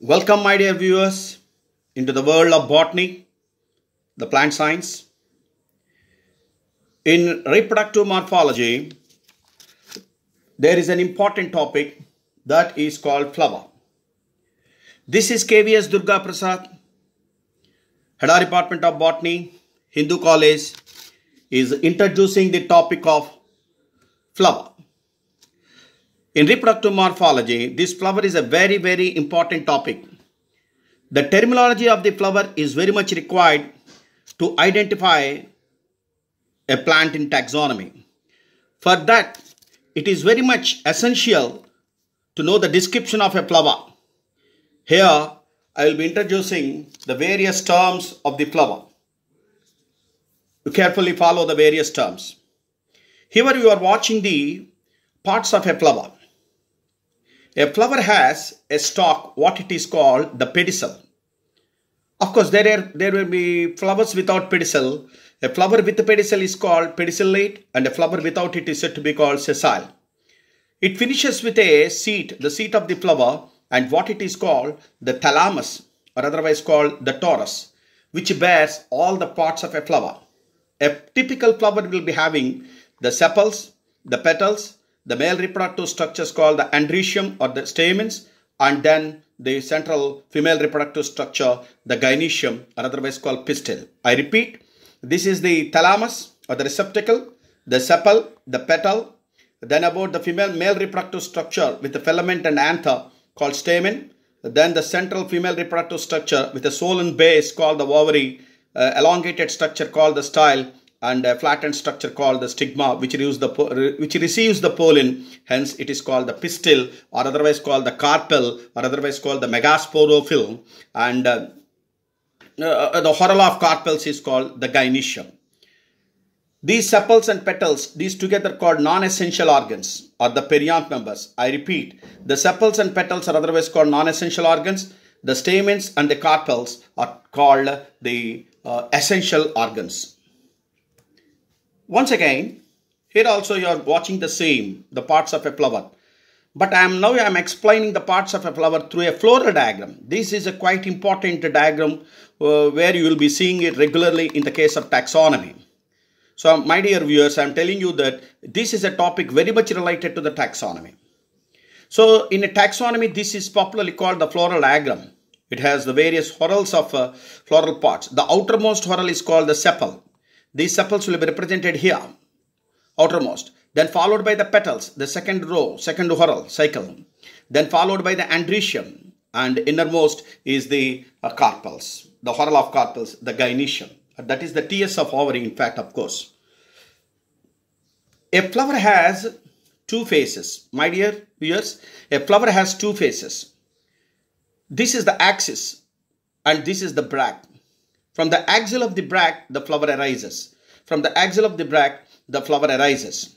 Welcome, my dear viewers, into the world of botany, the plant science. In reproductive morphology, there is an important topic that is called flower. This is KVS Durga Prasad, Head of Department of Botany, Hindu College, is introducing the topic of flower. In reproductive morphology, this flower is a very, very important topic. The terminology of the flower is very much required to identify a plant in taxonomy. For that, it is very much essential to know the description of a flower. Here, I will be introducing the various terms of the flower. You carefully follow the various terms. Here you are watching the parts of a flower. A flower has a stalk, what it is called the pedicel. Of course, there are there will be flowers without pedicel. A flower with a pedicel is called pedicellate, and a flower without it is said to be called sessile. It finishes with a seat, the seat of the flower, and what it is called the thalamus, or otherwise called the torus, which bears all the parts of a flower. A typical flower will be having the sepals, the petals, the male reproductive structures called the androecium or the stamens and then the central female reproductive structure the gynoecium or otherwise called pistil. I repeat this is the thalamus or the receptacle, the sepal, the petal, then about the female male reproductive structure with the filament and anther called stamen, then the central female reproductive structure with a swollen base called the ovary, uh, elongated structure called the style and a flattened structure called the stigma which receives the which receives the pollen. Hence it is called the pistil or otherwise called the carpel or otherwise called the megasporophyll and uh, uh, the whorl of carpels is called the gynoecium these sepals and petals these together called non-essential organs or the perianth members. I repeat the sepals and petals are otherwise called non-essential organs. The stamens and the carpels are called the uh, essential organs once again, here also you are watching the same, the parts of a flower. But I am now I am explaining the parts of a flower through a floral diagram. This is a quite important diagram uh, where you will be seeing it regularly in the case of taxonomy. So my dear viewers, I am telling you that this is a topic very much related to the taxonomy. So in a taxonomy, this is popularly called the floral diagram. It has the various whorls of uh, floral parts. The outermost whorl is called the sepal. These sepals will be represented here, outermost. Then followed by the petals, the second row, second whorl cycle. Then followed by the androecium. And innermost is the uh, carpels, the whorl of carpels, the gynoecium. That is the TS of ovary, in fact, of course. A flower has two faces. My dear viewers, a flower has two faces. This is the axis and this is the bracts. From the axil of the bract, the flower arises. From the axil of the bract, the flower arises.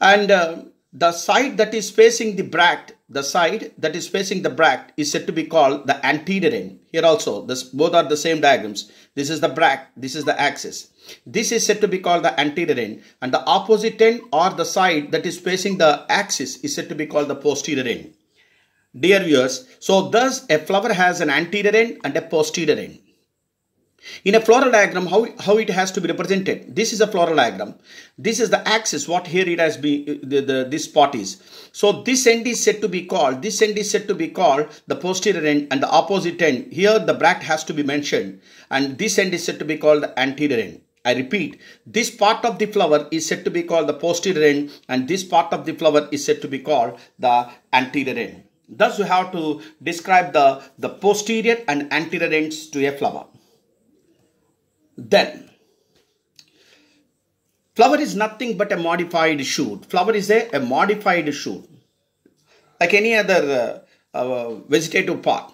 And uh, the side that is facing the bract, the side that is facing the bract is said to be called the anterior end. Here also, this, both are the same diagrams. This is the bract, this is the axis. This is said to be called the anterior end and the opposite end or the side that is facing the axis is said to be called the posterior end. Dear viewers, so thus a flower has an anterior end and a posterior end. In a floral diagram, how, how it has to be represented? This is a floral diagram. This is the axis, what here it has been, uh, the, the, this spot is. So this end is said to be called, this end is said to be called the posterior end and the opposite end. Here the bract has to be mentioned and this end is said to be called the anterior end. I repeat, this part of the flower is said to be called the posterior end and this part of the flower is said to be called the anterior end. Thus, you have to describe the, the posterior and anterior ends to a flower. Then, flower is nothing but a modified shoot. Flower is a, a modified shoot. Like any other uh, uh, vegetative part.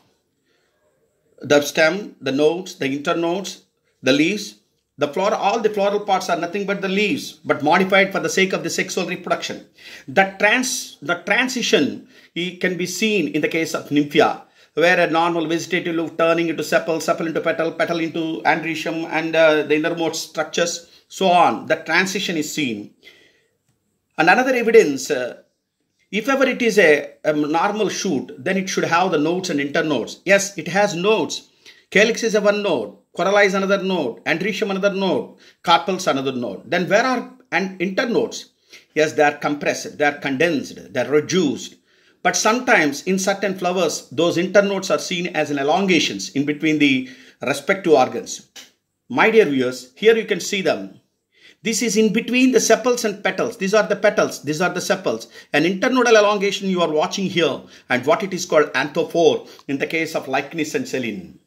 The stem, the nodes, the internodes, the leaves, the flower, all the floral parts are nothing but the leaves, but modified for the sake of the sexual reproduction. The trans, the transition can be seen in the case of nymphaea where a normal vegetative loop turning into sepal, sepal into petal, petal into androecium and uh, the innermost structures, so on. The transition is seen. And another evidence uh, if ever it is a, a normal shoot, then it should have the nodes and internodes. Yes, it has nodes. Calyx is a one node, corolla is another node, androecium another node, carpels another node. Then where are and internodes? Yes, they are compressed, they are condensed, they are reduced. But sometimes in certain flowers, those internodes are seen as an elongations in between the respective organs. My dear viewers, here you can see them. This is in between the sepals and petals. These are the petals. These are the sepals. An internodal elongation you are watching here and what it is called anthophore in the case of Lychnis and Silene.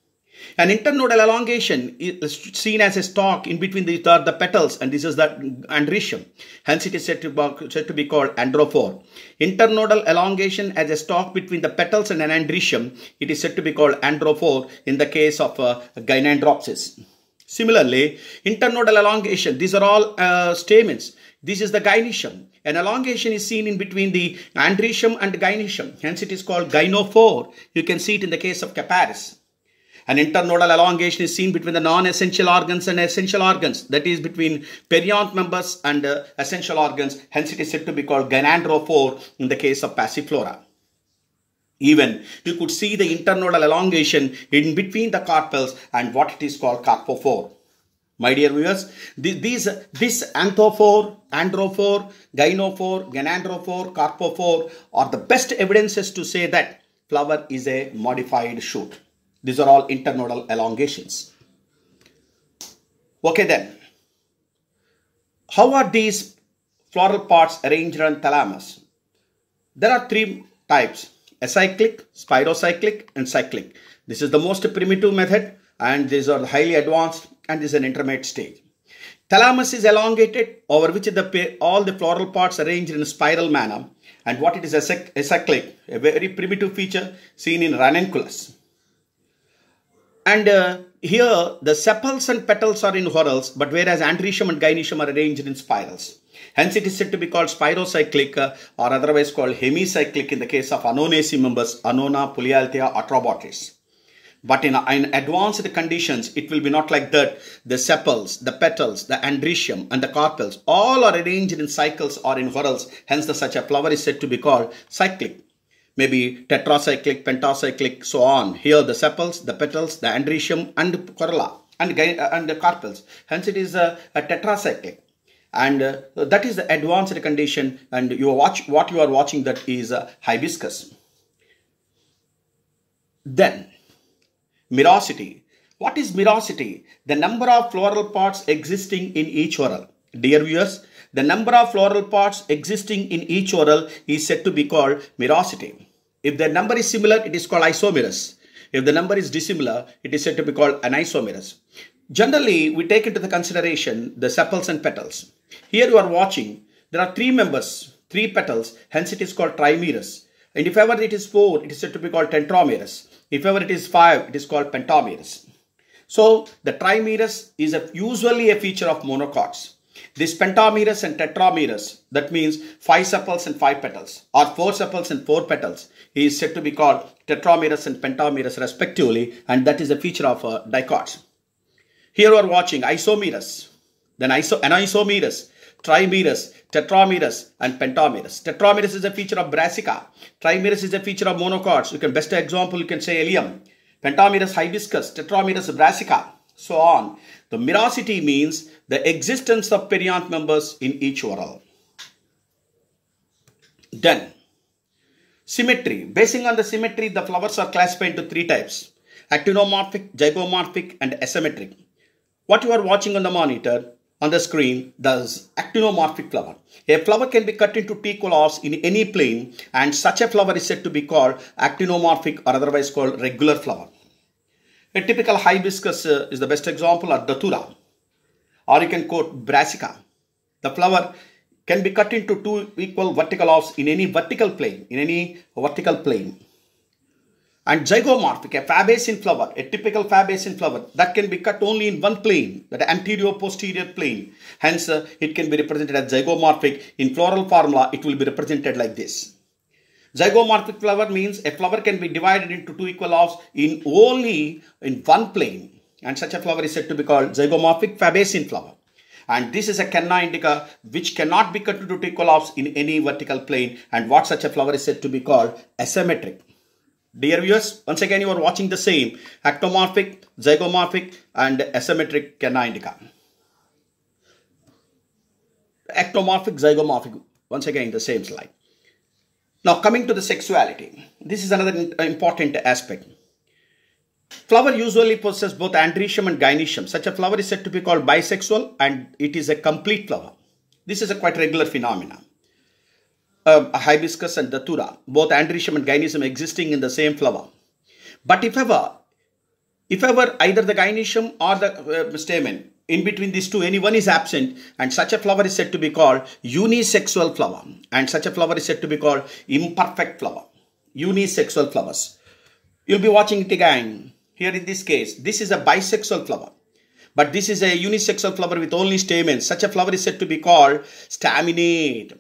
An internodal elongation is seen as a stalk in between the, the, the petals and this is the androecium. Hence it is said to, be, said to be called androphore. Internodal elongation as a stalk between the petals and an androecium, it is said to be called androphore in the case of uh, Gynandropsis. Similarly, internodal elongation, these are all uh, stamens. This is the gynoecium. An elongation is seen in between the androecium and gynoecium. Hence it is called gynophore. You can see it in the case of Capparis. An internodal elongation is seen between the non-essential organs and essential organs. That is between perianth members and uh, essential organs. Hence it is said to be called gynandrophore in the case of passiflora. Even you could see the internodal elongation in between the carpels and what it is called carpophore. My dear viewers, these, this anthophore, androphore, gynophore, gynandrophore, carpophore are the best evidences to say that flower is a modified shoot. These are all internodal elongations. Okay then. How are these floral parts arranged on thalamus? There are three types. Acyclic, spirocyclic and cyclic. This is the most primitive method and these are highly advanced and this is an intermediate stage. Thalamus is elongated over which the, all the floral parts arranged in a spiral manner and what it is acyclic, a very primitive feature seen in ranunculus. And uh, here the sepals and petals are in whorls, but whereas androecium and gynoecium are arranged in spirals. Hence it is said to be called spirocyclic uh, or otherwise called hemicyclic in the case of Annonaceae members, Annona, Polyalthia, Artabotrys. But in, in, advanced conditions, it will be not like that. The sepals, the petals, the androecium and the carpels all are arranged in cycles or in whorls. Hence the such a flower is said to be called cyclic maybe tetracyclic, pentacyclic, so on. Here the sepals, the petals, the androecium and corolla and, and the carpels. Hence it is a, a tetracyclic. And uh, that is the advanced condition and you watch what you are watching that is uh, hibiscus. Then, merosity. What is merosity? The number of floral parts existing in each whorl Dear viewers, the number of floral parts existing in each whorl is said to be called merosity. If the number is similar, it is called isomerous. If the number is dissimilar, it is said to be called anisomerous. Generally, we take into the consideration the sepals and petals. Here you are watching, there are three members, three petals, hence it is called trimerous. And if ever it is four, it is said to be called tetramerous. If ever it is five, it is called pentamerous. So, the trimerous is a, usually a feature of monocots. This pentamerous and tetramerous, that means five sepals and five petals, or four sepals and four petals, is said to be called tetramerous and pentamerous respectively, and that is a feature of uh, dicots. Here we are watching isomerous, then iso anisomerous, trimerous, tetramerous, and pentamerous. Tetramerous is a feature of brassica. Trimerous is a feature of monocots. You can best example, you can say Allium. Pentamerous hibiscus, tetramerous brassica, so on. The merosity means the existence of perianth members in each whorl. Then, symmetry. Basing on the symmetry, the flowers are classified into three types. Actinomorphic, zygomorphic and asymmetric. What you are watching on the monitor, on the screen, the actinomorphic flower. A flower can be cut into T colors in any plane and such a flower is said to be called actinomorphic or otherwise called regular flower. A typical hibiscus uh, is the best example or datura or you can quote brassica. The flower can be cut into two equal vertical halves in any vertical plane, in any vertical plane. And zygomorphic, a fabacean flower, a typical fabacean flower, that can be cut only in one plane, the anterior-posterior plane. Hence, uh, it can be represented as zygomorphic. In floral formula, it will be represented like this. Zygomorphic flower means a flower can be divided into two equal halves in only in one plane and such a flower is said to be called zygomorphic fabacean flower. And this is a canna indica which cannot be cut into two collapse in any vertical plane. And what such a flower is said to be called asymmetric. Dear viewers, once again you are watching the same actomorphic, zygomorphic and asymmetric canna indica. Actomorphic, zygomorphic, once again the same slide. Now coming to the sexuality, this is another important aspect. Flower usually possesses both androecium and gynoecium. Such a flower is said to be called bisexual and it is a complete flower. This is a quite regular phenomenon. Uh, hibiscus and datura, both androecium and gynoecium existing in the same flower. But if ever, if ever either the gynoecium or the uh, stamen in between these two any one is absent and such a flower is said to be called unisexual flower and such a flower is said to be called imperfect flower unisexual flowers you'll be watching it again here in this case this is a bisexual flower but this is a unisexual flower with only stamens such a flower is said to be called staminate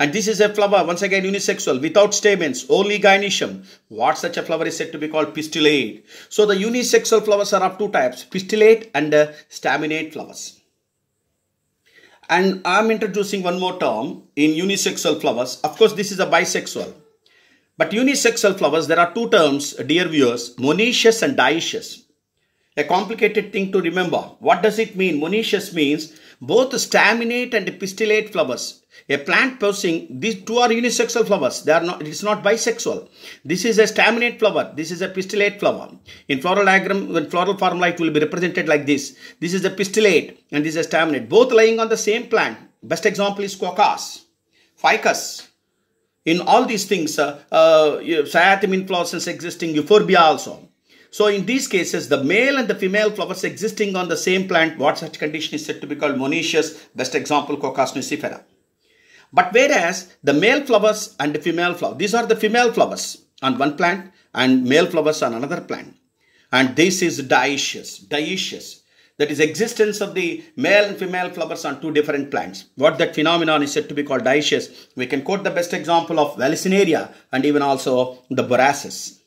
and this is a flower, once again unisexual, without stamens, only gynoecium. What such a flower is said to be called pistillate. So the unisexual flowers are of two types, pistillate and uh, staminate flowers. And I'm introducing one more term in unisexual flowers. Of course, this is a bisexual. But unisexual flowers, there are two terms, dear viewers, monoecious and dioecious. A complicated thing to remember. What does it mean? Monoecious means both staminate and pistillate flowers a plant possessing these two are unisexual flowers. They are not. It is not bisexual. This is a staminate flower. This is a pistillate flower. In floral diagram, when floral formula, it will be represented like this. This is a pistillate and this is a staminate. Both lying on the same plant. Best example is crocus, ficus. In all these things, uh, uh, inflorescence existing, euphorbia also. So in these cases, the male and the female flowers existing on the same plant, what such condition is said to be called monoecious. Best example, Cocos nucifera. But whereas the male flowers and the female flower, these are the female flowers on one plant and male flowers on another plant. And this is dioecious, dioecious. That is existence of the male and female flowers on two different plants. What that phenomenon is said to be called dioecious. We can quote the best example of Vallisneria and even also the Borassus.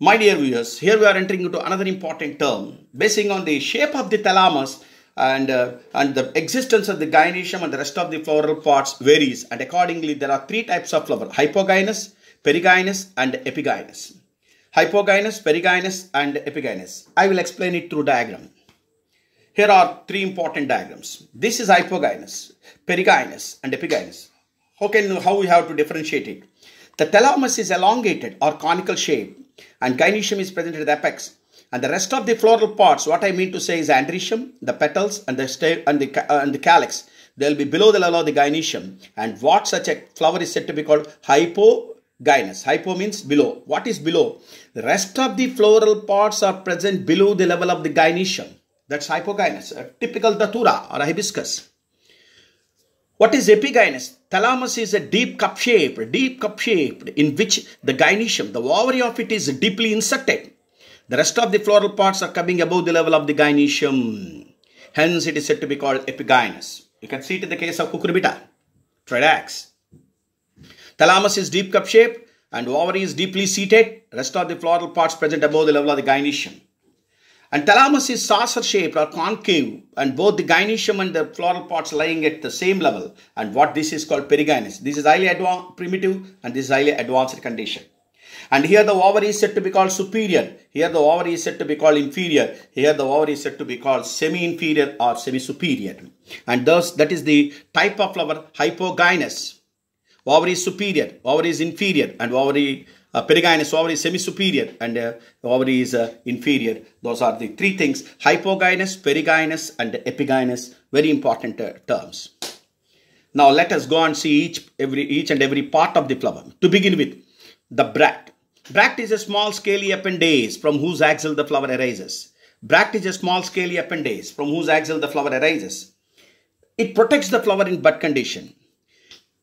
My dear viewers, here we are entering into another important term. Basing on the shape of the thalamus, and uh, and the existence of the gynoecium and the rest of the floral parts varies and accordingly there are three types of flower hypogynous perigynous and epigynous hypogynous perigynous and epigynous i will explain it through diagram. Here are three important diagrams. This is hypogynous perigynous and epigynous how can how we have to differentiate it? The thalamus is elongated or conical shape and gynoecium is present at the apex. And the rest of the floral parts, what I mean to say is androecium, the petals and the, and the, uh, and the calyx, they'll be below the level of the gynoecium. And what such a flower is said to be called hypogynous. Hypo means below. What is below? The rest of the floral parts are present below the level of the gynoecium. That's hypogynous, a typical datura or a hibiscus. What is epigynous? Thalamus is a deep cup shape, deep cup shape in which the gynoecium, the ovary of it is deeply inserted. The rest of the floral parts are coming above the level of the gynoecium. Hence, it is said to be called epigynous. You can see it in the case of Cucurbita, Tridacus. Thalamus is deep cup shape and ovary is deeply seated. Rest of the floral parts present above the level of the gynoecium. And thalamus is saucer shaped or concave and both the gynoecium and the floral parts lying at the same level. And what this is called perigynous. This is highly primitive and this is highly advanced condition. And here the ovary is said to be called superior. Here the ovary is said to be called inferior. Here the ovary is said to be called semi-inferior or semi-superior. And thus that is the type of flower hypogynous. Ovary is superior, ovary is inferior and ovary uh, perigynous, ovary is semi-superior and uh, ovary is uh, inferior. Those are the three things hypogynous, perigynous and epigynous. Very important uh, terms. Now let us go and see each, every, each and every part of the flower. To begin with, the bract. Bract is a small scaly appendage from whose axil the flower arises. Bract is a small scaly appendage from whose axil the flower arises. It protects the flower in bud condition.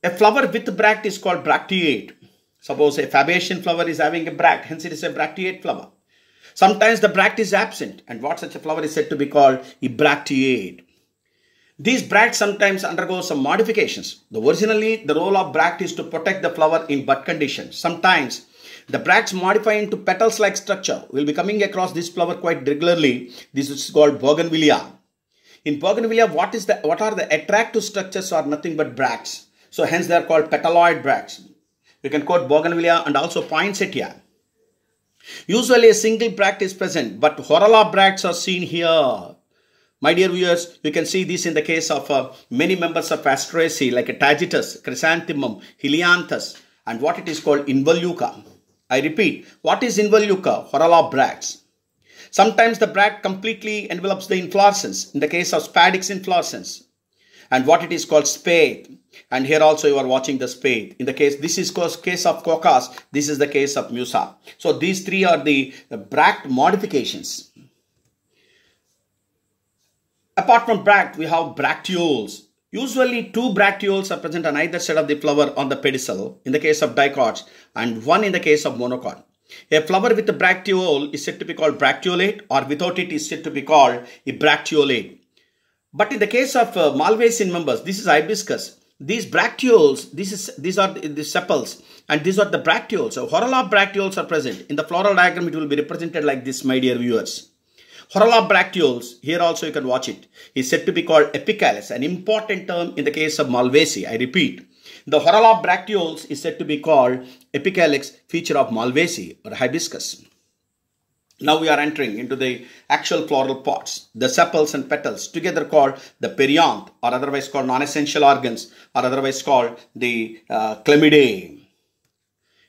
A flower with bract is called bracteate. Suppose a Fabaceae flower is having a bract, hence it is a bracteate flower. Sometimes the bract is absent and what such a flower is said to be called a bracteate. These bracts sometimes undergo some modifications. Originally, the role of bract is to protect the flower in bud condition. Sometimes the bracts modify into petals-like structure. We'll be coming across this flower quite regularly. This is called bougainvillea. In Bougainvillea, what is the what are the attractive structures are nothing but bracts. So hence they are called petaloid bracts. You can quote Bougainvillea and also poinsettia. Usually a single bract is present, but whorl bracts are seen here. My dear viewers, you can see this in the case of uh, many members of Asteraceae like Tagetes, Chrysanthemum, Helianthus and what it is called Involucre. I repeat, what is Involucre? Whorl bracts. Sometimes the bract completely envelops the inflorescence in the case of spadix inflorescence and what it is called spathe. And here also you are watching the spade. In the case, this is case of cocos, this is the case of musa. So these three are the bract modifications. Apart from bract, we have bracteoles. Usually two bracteoles are present on either side of the flower on the pedicel in the case of dicots and one in the case of monocot. A flower with a bracteole is said to be called bracteolate or without it is said to be called a bracteolate. But in the case of uh, Malvacean members, this is hibiscus. These bracteoles, this is, these are the, sepals and these are the bracteoles. So whorl bracteoles are present. In the floral diagram, it will be represented like this, my dear viewers. Whorl bracteoles, here also you can watch it, is said to be called epicalyx, an important term in the case of Malvaceae. I repeat, the whorl bracteoles is said to be called epicalyx feature of Malvaceae or hibiscus. Now we are entering into the actual floral parts, the sepals and petals together called the perianth or otherwise called non-essential organs or otherwise called the uh, chlamydeae.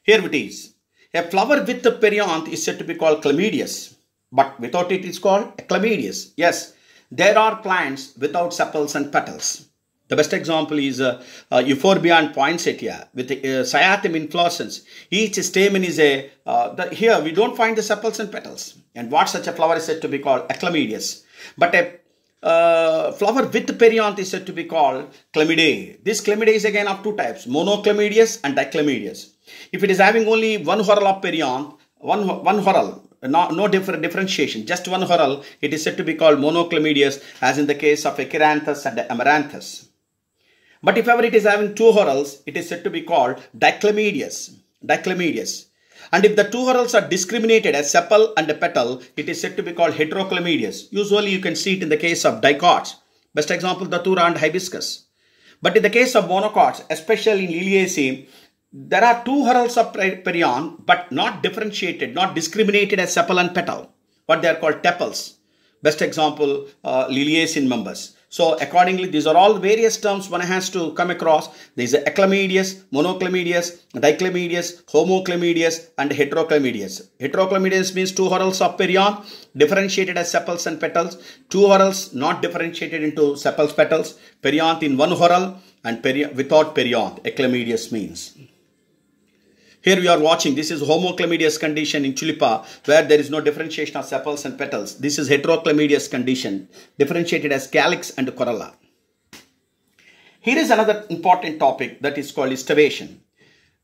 Here it is. A flower with the perianth is said to be called chlamydeous but without it it's called chlamydeous. Yes, there are plants without sepals and petals. The best example is uh, uh, Euphorbia and poinsettia with uh, cyathium inflorescence. Each stamen is a, uh, the, here we don't find the sepals and petals. And what such a flower is said to be called? Chlamydeous. But a uh, flower with perianth is said to be called chlamydia. This chlamydia is again of two types, monochlamydeous and dichlamydeous. If it is having only one whorl of perianth, one, one whorl, no, no different differentiation, just one whorl, it is said to be called monochlamydeous as in the case of Echinacanthus and Amaranthus. But if ever it is having two whorls, it is said to be called dichlamydeous. Dichlamydeous. And if the two whorls are discriminated as sepal and petal, it is said to be called heterochlamydeous. Usually you can see it in the case of dicots. Best example, the datura and hibiscus. But in the case of monocots, especially in Liliaceae, there are two whorls of perianth, but not differentiated, not discriminated as sepal and petal. What they are called tepals. Best example, uh, Liliacean members. So accordingly, these are all various terms one has to come across. There is a chlamydeous, monochlamydeous, dichlamydeous, homochlamydeous, and heterochlamydeous. Heterochlamydeous means two whorls of perianth differentiated as sepals and petals. Two whorls not differentiated into sepals, petals. Perianth in one whorl and peri without perianth. Achlamydeous means. Here we are watching, this is homochlamydeous condition in tulipa where there is no differentiation of sepals and petals. This is heterochlamydeous condition differentiated as calyx and corolla. Here is another important topic that is called estivation.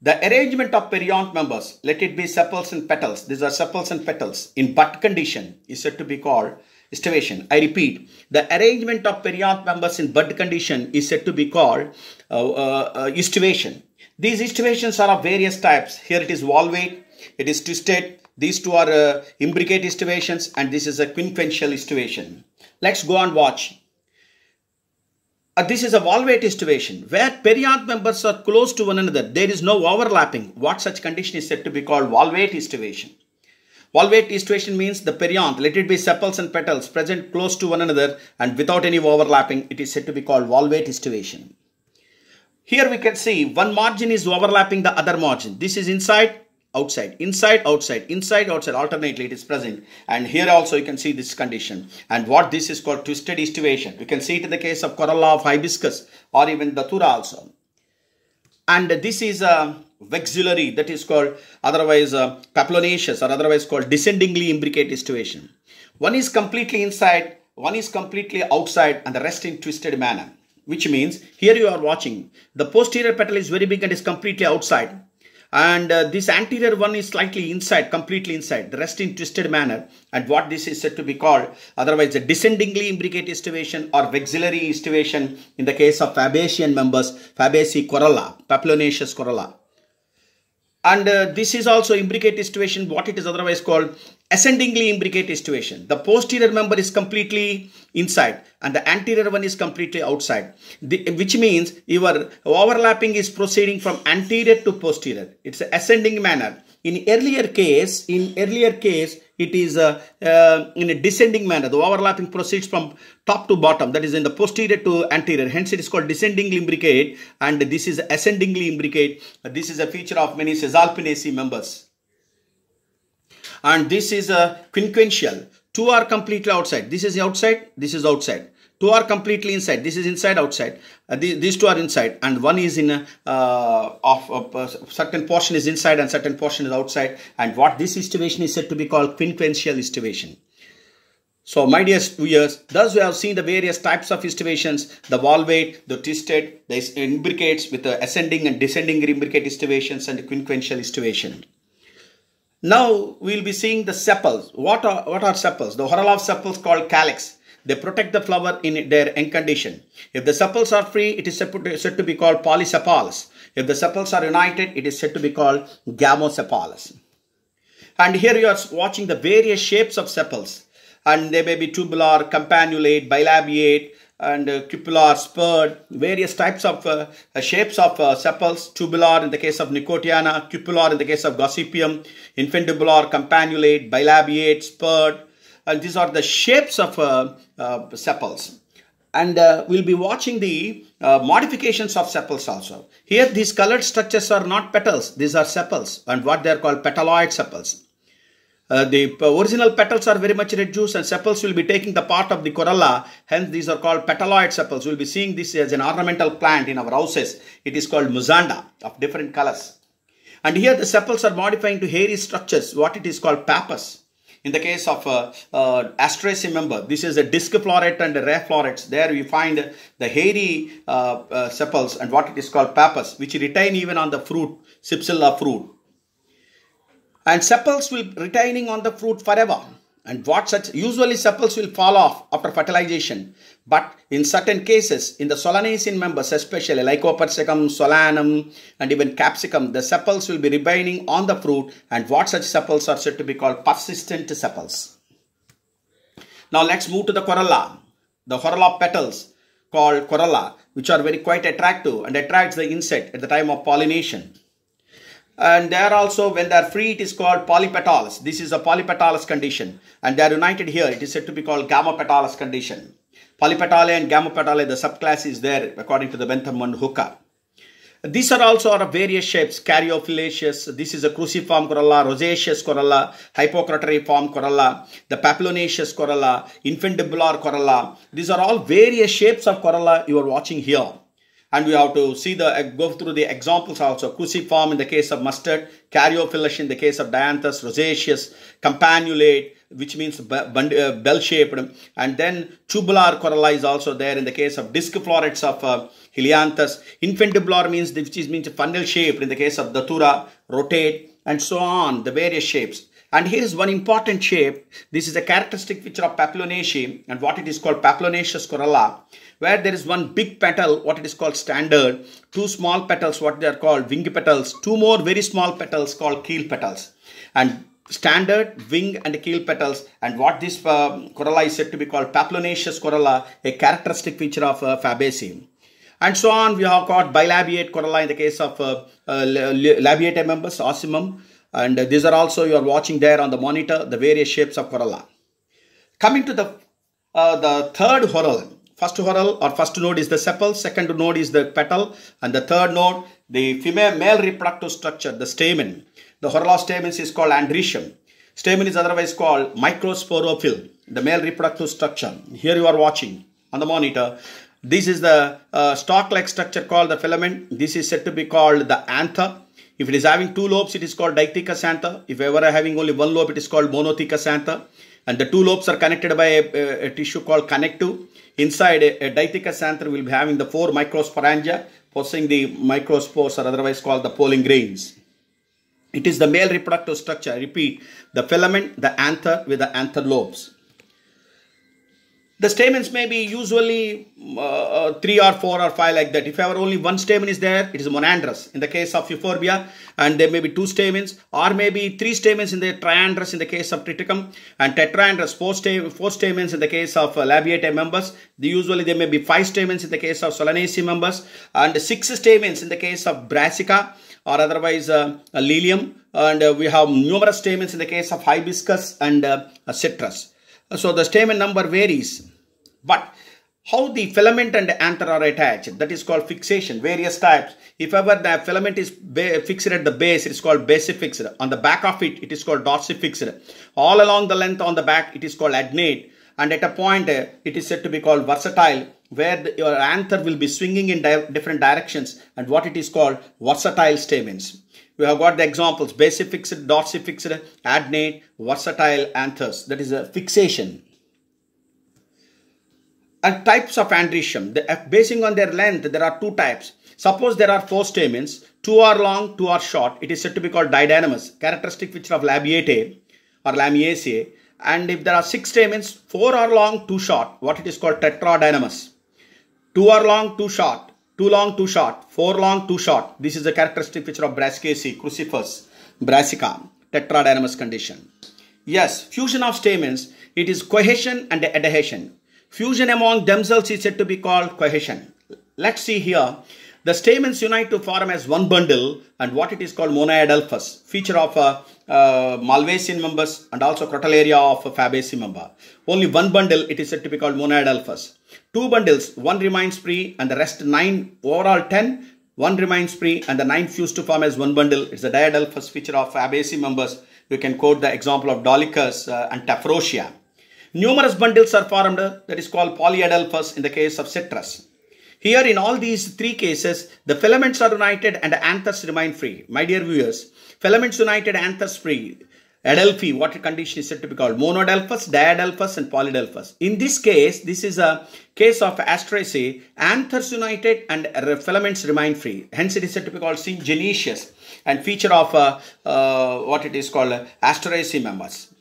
The arrangement of perianth members, let it be sepals and petals, these are sepals and petals in bud condition is said to be called estivation. I repeat, the arrangement of perianth members in bud condition is said to be called uh, uh, uh, estivation. These estivations are of various types. Here it is valvate, it is twisted. These two are uh, imbricate estivations and this is a quincuncial estivation. Let's go and watch. Uh, this is a valvate estivation where perianth members are close to one another. There is no overlapping. What such condition is said to be called valvate estivation. Valvate estivation means the perianth, let it be sepals and petals present close to one another and without any overlapping. It is said to be called valvate estivation. Here we can see one margin is overlapping the other margin. This is inside, outside, inside, outside, inside, outside, alternately it is present. And here also you can see this condition. And what this is called twisted estivation. You can see it in the case of corolla of hibiscus or even datura also. And this is a vexillary that is called otherwise uh, papilionaceous or otherwise called descendingly imbricate estivation. One is completely inside, one is completely outside and the rest in twisted manner which means here you are watching. The posterior petal is very big and is completely outside. And uh, this anterior one is slightly inside completely inside. The rest in twisted manner. And what this is said to be called otherwise a descendingly imbricate estivation or vexillary estivation in the case of fabacean members fabaceae corolla papilionaceous corolla and uh, this is also imbricate situation what it is otherwise called ascendingly imbricate situation the posterior member is completely inside and the anterior one is completely outside the, which means your overlapping is proceeding from anterior to posterior it's an ascending manner in earlier case in earlier case it is uh, uh, in a descending manner. The overlapping proceeds from top to bottom, that is in the posterior to anterior. Hence, it is called descending imbricate, and this is ascendingly imbricate. This is a feature of many Caesalpiniaceae members. And this is a quincuncial. Two are completely outside. This is outside, this is outside. Two are completely inside. This is inside outside. Uh, the, these two are inside. And one is in a, uh, of, of uh, certain portion is inside and certain portion is outside. And what this estivation is said to be called quincuncial estivation so my dear viewers thus we have seen the various types of estivations the valvate the twisted the imbricates with the ascending and descending imbricate estivations and the quincuncial now we will be seeing the sepals what are what are sepals the whorl of sepals called calyx they protect the flower in their end condition. If the sepals are free, it is said to be called polysepals. If the sepals are united, it is said to be called gamosepals. And here you are watching the various shapes of sepals. And they may be tubular, campanulate, bilabiate, and uh, cupular, spurred, various types of uh, shapes of uh, sepals, tubular in the case of Nicotiana, cupular in the case of Gossypium, infundibular, campanulate, bilabiate, spurred, and these are the shapes of uh, uh, sepals and uh, we'll be watching the modifications of sepals also. Here these colored structures are not petals, these are sepals and what they are called petaloid sepals. Uh, the original petals are very much reduced and sepals will be taking the part of the corolla hence these are called petaloid sepals. We'll be seeing this as an ornamental plant in our houses. It is called mussaenda of different colors. And here the sepals are modifying to hairy structures what it is called pappus. In the case of uh, uh, member, this is a disc floret and a rare florets. There we find the hairy uh, uh, sepals and what it is called pappus, which retain even on the fruit, cypsela fruit. And sepals will retaining on the fruit forever. And what such usually sepals will fall off after fertilization. But in certain cases, in the Solanacean members, especially Lycopersicum, Solanum, and even capsicum, the sepals will be remaining on the fruit. And what such sepals are said to be called persistent sepals. Now let's move to the corolla. The corolla petals called corolla, which are very quite attractive and attracts the insect at the time of pollination. And there also, when they are free, it is called polypetals. This is a polypetalous condition. And they are united here. It is said to be called gamopetalous condition. Polypetalae and gamma gamopetalae, the subclass is there according to the Bentham and Hooker. These are also of various shapes, caryophyllaceous, this is a cruciform corolla, rosaceous corolla, hypocrateriform corolla, the papilionaceous corolla, infundibular corolla. These are all various shapes of corolla you are watching here and we have to see the go through the examples also. Cruciform in the case of mustard caryophyllous in the case of dianthus rosaceous campanulate which means uh, bell shaped and then tubular corolla is also there in the case of disc florets of uh, helianthus. Infundibular means which is means funnel shaped in the case of datura rotate and so on the various shapes. And here is one important shape. This is a characteristic feature of Papilionaceae and what it is called Papilionaceous corolla where there is one big petal what it is called standard, two small petals what they are called wing petals, two more very small petals called keel petals. And standard wing and keel petals and what this uh, corolla is said to be called Papilionaceous corolla, a characteristic feature of uh, Fabaceae. And so on, we have got bilabiate corolla in the case of uh, uh, labiate members, ocimum, and these are also you are watching there on the monitor the various shapes of corolla. Coming to the uh, the third whorl, first whorl or first node is the sepal, second node is the petal, and the third node the female male reproductive structure, the stamen. The whorl of stamens is called androecium. Stamen is otherwise called microsporophyll, the male reproductive structure. Here you are watching on the monitor. This is the uh, stalk-like structure called the filament. This is said to be called the anther. If it is having two lobes, it is called dithecous anther. If ever having only one lobe, it is called monothecous anther. And the two lobes are connected by a, a, a tissue called connective. Inside a, a anther will be having the four microsporangia, possessing the microspores or otherwise called the pollen grains. It is the male reproductive structure. I repeat, the filament, the anther with the anther lobes. The stamens may be usually uh, three or four or five like that. If ever only one stamen is there, it is monandrous. In the case of euphorbia, and there may be two stamens, or maybe three stamens in the triandrous in the case of triticum, and tetraandrous, four, sta four stamens in the case of uh, members. The, usually there may be five stamens in the case of solanaceae members, and six stamens in the case of brassica, or otherwise uh, lilium, and uh, we have numerous stamens in the case of hibiscus and uh, citrus. So the stamen number varies. But how the filament and anther are attached, that is called fixation, various types. If ever the filament is fixed at the base, it is called basifixed. On the back of it, it is called dorsifixed. All along the length on the back, it is called adnate. And at a point, it is said to be called versatile, where the, your anther will be swinging in di different directions and what it is called versatile stamens. We have got the examples, basifixed, dorsifixed, adnate, versatile anthers. That is a fixation and types of androecium. The, uh, basing on their length, there are two types. Suppose there are four stamens, two are long, two are short. It is said to be called didynamous, characteristic feature of Labiatae or Lamiaceae. And if there are six stamens, four are long, two short, what it is called tetradynamous. Two are long, two short, two long, two short, four long, two short. This is the characteristic feature of Brassicaceae, crucifers, brassica, tetradynamous condition. Yes, fusion of stamens, it is cohesion and adhesion. Fusion among themselves is said to be called cohesion. Let's see here. The stamens unite to form as one bundle and what it is called monoadelphous, feature of uh, uh, Malvacean members and also crotalaria of Fabaceae member. Only one bundle it is said to be called monoadelphous. Two bundles, one remains free and the rest nine, overall ten, one remains free and the nine fuse to form as one bundle. It's a diadelphous feature of Fabaceae members. You can quote the example of Dolichos uh, and Tephrosia. Numerous bundles are formed that is called polyadelphous in the case of citrus. Here in all these three cases, the filaments are united and the anthers remain free. My dear viewers, filaments united, anthers free. Adelphi, what condition is said to be called? Monodelphous, diadelphous and polyadelphous. In this case, this is a case of Asteraceae, anthers united and filaments remain free. Hence it is said to be called syngenesious and feature of uh, uh, what it is called Asteraceae members.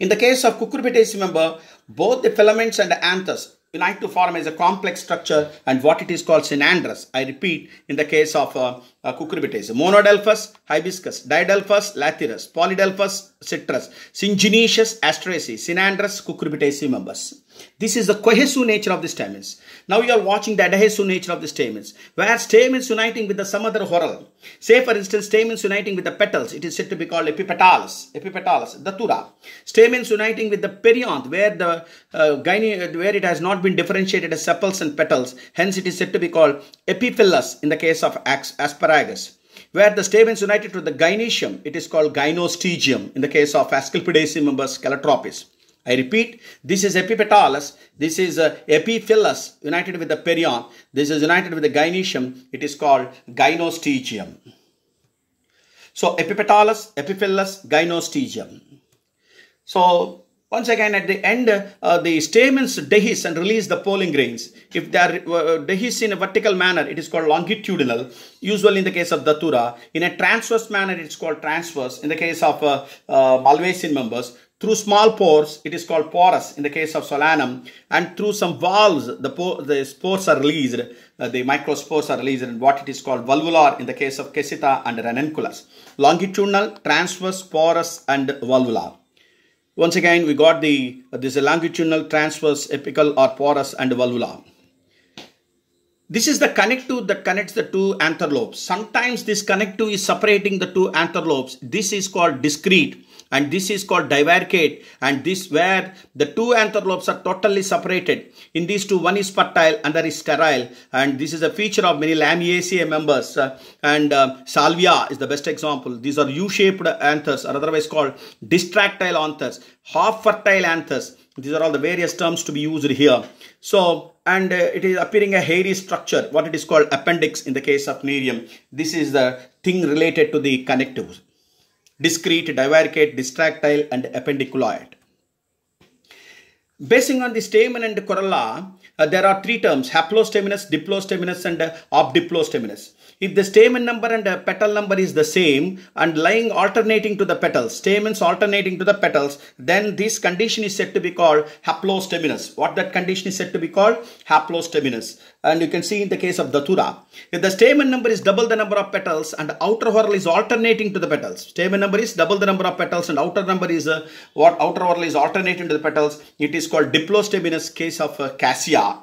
In the case of cucurbitaceae member, both the filaments and the anthers unite to form as a complex structure and what it is called synandrous. I repeat, in the case of uh, uh, cucurbitaceae, monodelphous, hibiscus, didelphus, lathyrus, polydelphous, citrus, syngenesious, asteraceae, synandrous, cucurbitaceae members. This is the cohesive nature of the stamens. Now you are watching the adhesive nature of the stamens, where stamens uniting with the some other whorl. Say for instance, stamens uniting with the petals, it is said to be called epipetalis, epipetalis, datura. Stamens uniting with the perianth, where the uh, gyne, where it has not been differentiated as sepals and petals, hence it is said to be called epiphyllous in the case of asparagus where the stamens united to the gynoecium, it is called gynostegium in the case of Asclepiadaceae members Calotropis. I repeat, this is epipetalis, this is uh, epiphyllous united with the perianth, this is united with the gynoecium, it is called gynostegium. So epipetalis, epiphyllous, gynostegium. So once again at the end, uh, the stamens dehisce and release the pollen grains. If they are uh, dehisce in a vertical manner, it is called longitudinal, usually in the case of Datura. In a transverse manner, it's called transverse. In the case of uh, uh, Malvacean members, through small pores, it is called porous in the case of solanum. And through some valves, the, the spores are released, uh, the microspores are released in what it is called valvular in the case of Casita and ranunculus. Longitudinal, transverse, porous and valvular. Once again, we got the, this is longitudinal, transverse, apical or porous and valvular. This is the connective that connects the two anther lobes. Sometimes this connective is separating the two anther lobes. This is called discrete and this is called divaricate and this where the two anther are totally separated. In these two, one is fertile, and other is sterile and this is a feature of many Lamiaceae members uh, and uh, Salvia is the best example. These are U-shaped anthers or otherwise called distractile anthers, half fertile anthers. These are all the various terms to be used here. So, and uh, it is appearing a hairy structure, what it is called appendix in the case of Nerium. This is the thing related to the connectives discrete, divaricate, distractile and appendiculoid. Basing on the stamen and corolla, uh, there are three terms haplostaminous, diplostaminous, and uh, obdiplostaminous. If the stamen number and uh, petal number is the same and lying alternating to the petals, stamens alternating to the petals, then this condition is said to be called haplostaminous. What that condition is said to be called? Haplostaminous. And you can see in the case of Datura, if the stamen number is double the number of petals and outer whorl is alternating to the petals, stamen number is double the number of petals and outer number is uh, what outer whorl is alternating to the petals, it is called diplostaminous case of uh, cassia.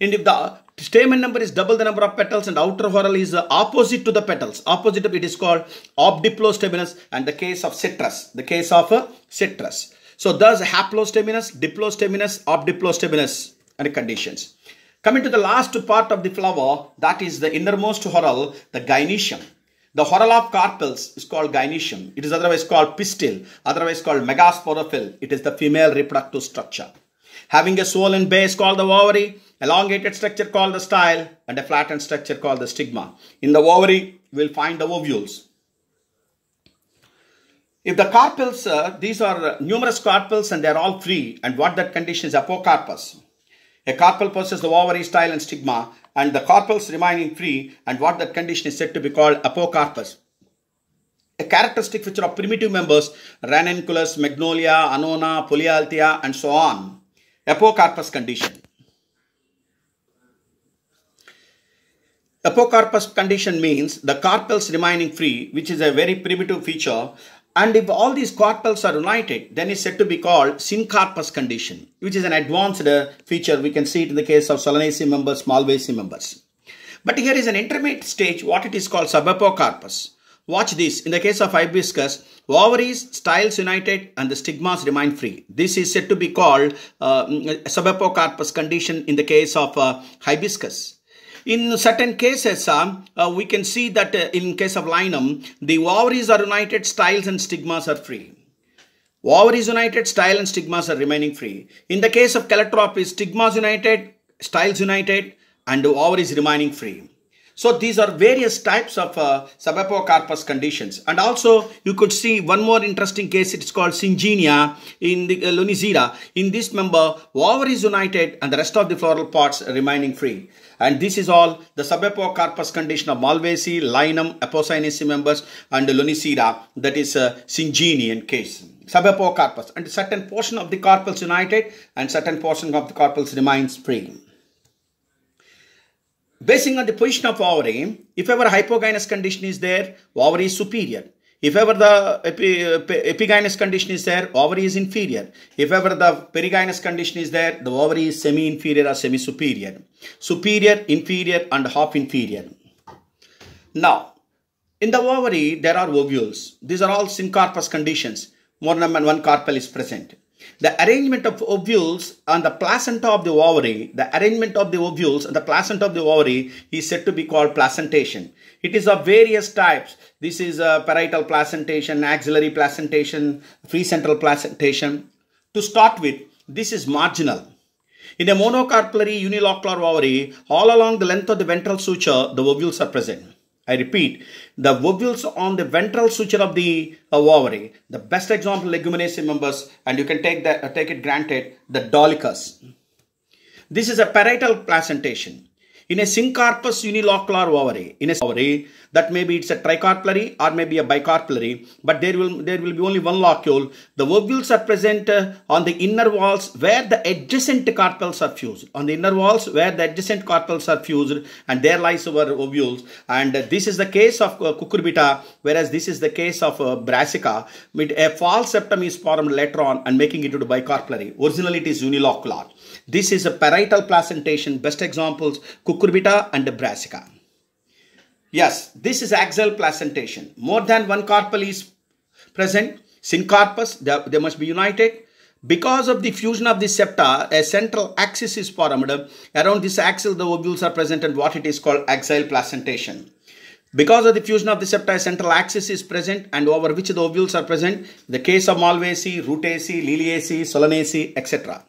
And if the stamen number is double the number of petals and outer whorl is uh, opposite to the petals, opposite of it is called obdiplostaminous and the case of citrus, the case of uh, citrus. So thus haplostaminous, diplostaminous, obdiplostaminous and conditions. Coming to the last part of the flower, that is the innermost whorl, the gynoecium. The whorl of carpels is called gynoecium. It is otherwise called pistil, otherwise called megasporophyll. It is the female reproductive structure. Having a swollen base called the ovary, elongated structure called the style, and a flattened structure called the stigma. In the ovary, we will find the ovules. If the carpels, uh, these are numerous carpels and they are all free, and what that condition is apocarpous. A carpel possesses the ovary, style, and stigma, and the carpels remaining free, and what that condition is said to be called apocarpous. A characteristic feature of primitive members, Ranunculus, Magnolia, Annona, Polyalthia, and so on. Apocarpous condition. Apocarpous condition means the carpels remaining free, which is a very primitive feature. And if all these carpels are united, then it's said to be called syncarpous condition, which is an advanced uh, feature. We can see it in the case of Solanaceae members, Malvaceae members. But here is an intermediate stage, what it is called subapocarpous. Watch this. In the case of hibiscus, ovaries, styles united and the stigmas remain free. This is said to be called uh, subapocarpous condition in the case of uh, hibiscus. In certain cases, uh, uh, we can see that uh, in case of linum, the ovaries are united, styles and stigmas are free. Ovaries united, style and stigmas are remaining free. In the case of calotropis, stigmas united, styles united and ovaries remaining free. So these are various types of uh, subapocarpous conditions. And also you could see one more interesting case. It's called Syngynia in the uh. In this member, ovaries united and the rest of the floral parts remaining free. And this is all the subapocarpous condition of Malvaceae, Linum, Apocynaceae members and Lonicera. That is a Syngynian case. Subapocarpous and certain portion of the carpels united and certain portion of the carpels remains free. Basing on the position of ovary, if ever hypogynous condition is there, ovary is superior. If ever the epi, epigynous condition is there, ovary is inferior. If ever the perigynous condition is there, the ovary is semi-inferior or semi-superior. Superior, inferior and half inferior. Now, in the ovary, there are ovules. These are all syncarpous conditions. More than one carpel is present. The arrangement of ovules on the placenta of the ovary, the arrangement of the ovules on the placenta of the ovary is said to be called placentation. It is of various types. This is a parietal placentation, axillary placentation, free central placentation. To start with, this is marginal. In a monocarpellary unilocular ovary, all along the length of the ventral suture, the ovules are present. I repeat, the ovules on the ventral suture of the uh, ovary, the best example Leguminosae members, and you can take that, uh, take it granted, the Dolichos. This is a parietal placentation. In a syncarpous unilocular ovary, in a ovary, that maybe it's a tricarpellary or maybe a bicarpellary, but there will there will be only one locule. The ovules are present uh, on the inner walls where the adjacent carpels are fused. On the inner walls where the adjacent carpels are fused, and there lies our ovules. And uh, this is the case of uh, cucurbita, whereas this is the case of uh, brassica. With a false septum is formed later on and making it into bicarpellary. Originally it is unilocular. This is a parietal placentation. Best examples cucurbita and brassica. Yes, this is axial placentation. More than one carpel is present. Syncarpous, they, they must be united. Because of the fusion of the septa, a central axis is formed. Around this axis, the ovules are present and what it is called axial placentation. Because of the fusion of the septa, a central axis is present and over which the ovules are present. The case of Malvaceae, Rutaceae, Liliaceae, Solanaceae, etc.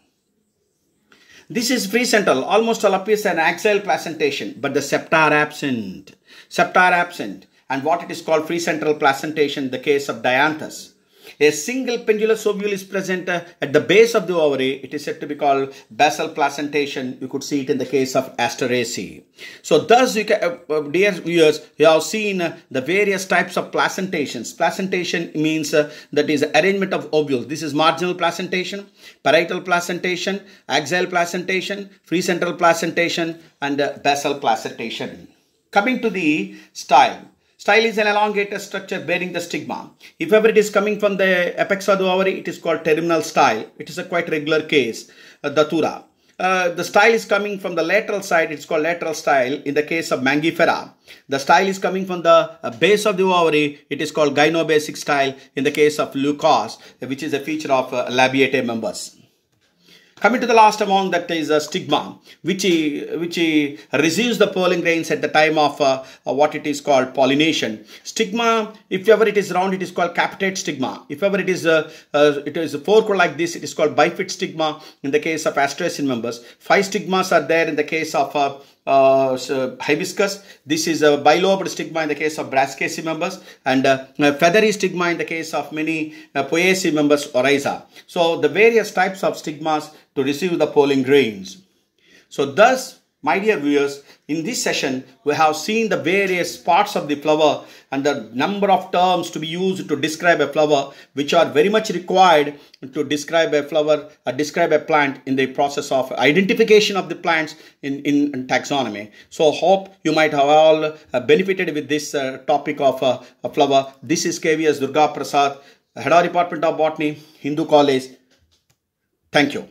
This is free central, almost all appears an axial placentation, but the septa are absent. Septa are absent. And what it is called free central placentation, in the case of Dianthus. a single pendulous ovule is present uh, at the base of the ovary. It is said to be called basal placentation. You could see it in the case of Asteraceae. So thus, you can, uh, uh, dear viewers, you have seen uh, the various types of placentations. Placentation means uh, that is arrangement of ovules. This is marginal placentation, parietal placentation, axial placentation, free central placentation, and uh, basal placentation. Coming to the style. Style is an elongated structure bearing the stigma. If ever it is coming from the apex of the ovary, it is called terminal style. It is a quite regular case, uh, datura. Uh, the style is coming from the lateral side, it's called lateral style in the case of Mangifera. The style is coming from the uh, base of the ovary, it is called gynobasic style in the case of Leucas, which is a feature of uh, labiate members. Coming to the last among that is a stigma, which which receives the pollen grains at the time of uh, uh, what it is called pollination. Stigma, if ever it is round, it is called capitate stigma. If ever it is uh, uh, it is fork like this, it is called bifid stigma in the case of Asteracean members. Five stigmas are there in the case of uh, uh, hibiscus. This is a bilobed stigma in the case of Brassicaceae members and uh, feathery stigma in the case of many uh, Poaceae members Oryza. So the various types of stigmas to receive the pollen grains. So thus my dear viewers, in this session, we have seen the various parts of the flower and the number of terms to be used to describe a flower, which are very much required to describe a flower, or describe a plant in the process of identification of the plants in, in, in taxonomy. So hope you might have all uh, benefited with this uh, topic of uh, a flower. This is KVS Durga Prasad, Head of Department of Botany, Hindu College. Thank you.